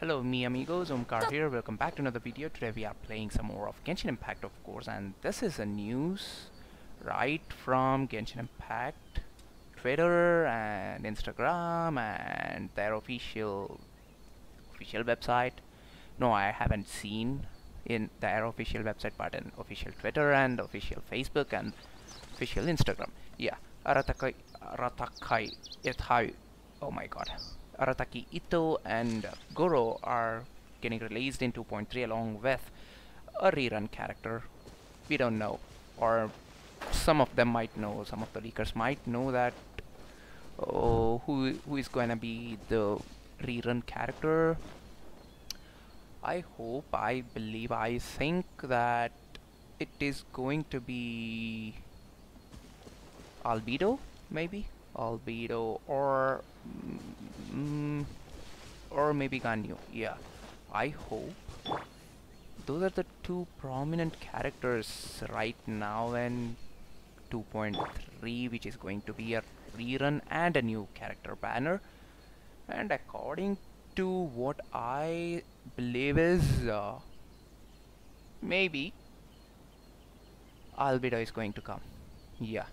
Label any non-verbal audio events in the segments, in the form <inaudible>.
Hello me amigos, Omkar here, welcome back to another video. Today we are playing some more of Genshin Impact of course and this is a news right from Genshin Impact Twitter and Instagram and their official official website. No, I haven't seen in their official website but in official Twitter and official Facebook and official Instagram. Yeah, Aratakai Aratakai Ithai oh my god Arataki Itto and Gorou are getting released in 2.3 along with a rerun character. We don't know. Or some of them might know, some of the leakers might know that oh, who who is going to be the rerun character. I hope, I believe, I think that it is going to be Albedo, maybe? Albedo or mm, mm, or maybe Ganyu. Yeah, I hope. Those are the two prominent characters right now and 2.3 which is going to be a rerun and a new character banner and according to what I believe is uh, maybe Albedo is going to come yeah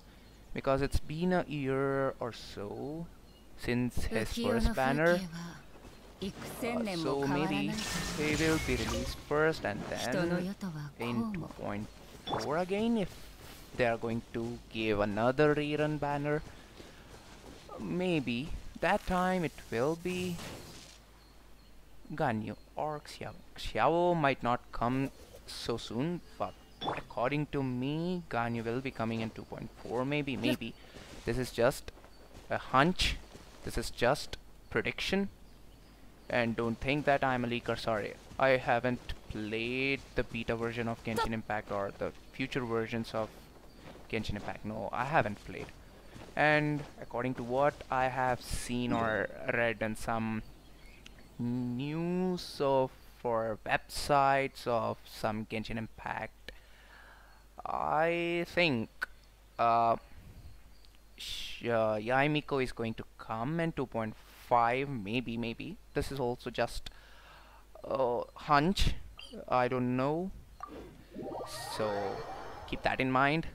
because it's been a year or so since his first banner. Uh, so maybe they will be released first and then in 2.4 again if they are going to give another rerun banner. Maybe that time it will be Ganyu or Xiao. Xiao might not come so soon but according to me Ganyu will be coming in 2.4 maybe maybe. This is just a hunch this is just prediction. And don't think that I'm a leaker sorry. I haven't played the beta version of Genshin Impact or the future versions of Genshin Impact. No I haven't played. And according to what I have seen or read in some news of for websites of some Genshin Impact I think uh, uh, Yae Miko is going to come in 2.5 maybe maybe. This is also just a hunch. I don't know. So keep that in mind.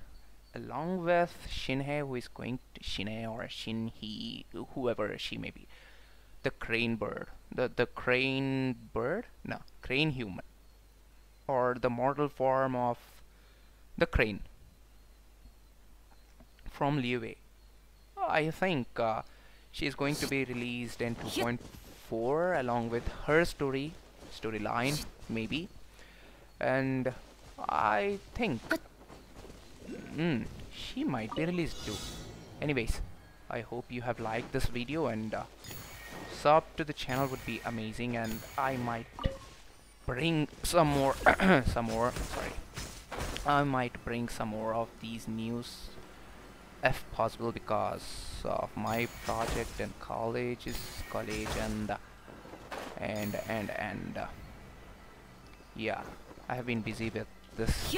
Along with Shenhe who is going to Shenhe or Shenhe whoever she may be. The crane bird. The the crane bird? No crane human. Or the mortal form of the crane. From Liyue. I think uh, she is going to be released in 2.4 along with her story storyline maybe. And I think mm, she might be released too. Anyways I hope you have liked this video and uh, sub to the channel would be amazing and I might bring some more <clears throat> some more sorry. I might bring some more of these news if possible because of my project and college is college and and and and uh, yeah I have been busy with this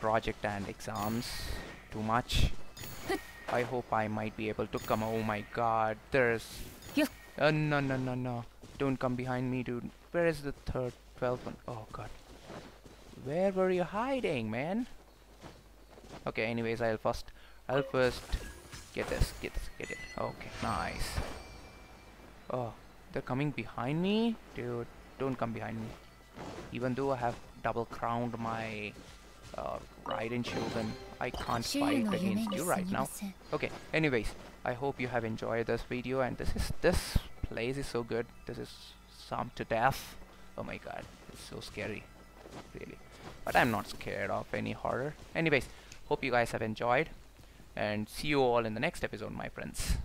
project and exams too much. I hope I might be able to come. Oh my god there's uh, no no no no. Don't come behind me dude. Where is the third 12th one? Oh god. Where were you hiding, man? Okay, anyways, I'll first, I'll first get this, get this, get it. Okay, nice. Oh, they're coming behind me? Dude, don't come behind me. Even though I have double crowned my uh, Raiden Shogun, I can't fight against you right now. Okay, anyways, I hope you have enjoyed this video and this is, this place is so good. This is some to death. Oh my god, it's so scary, really but I'm not scared of any horror anyways hope you guys have enjoyed and see you all in the next episode my friends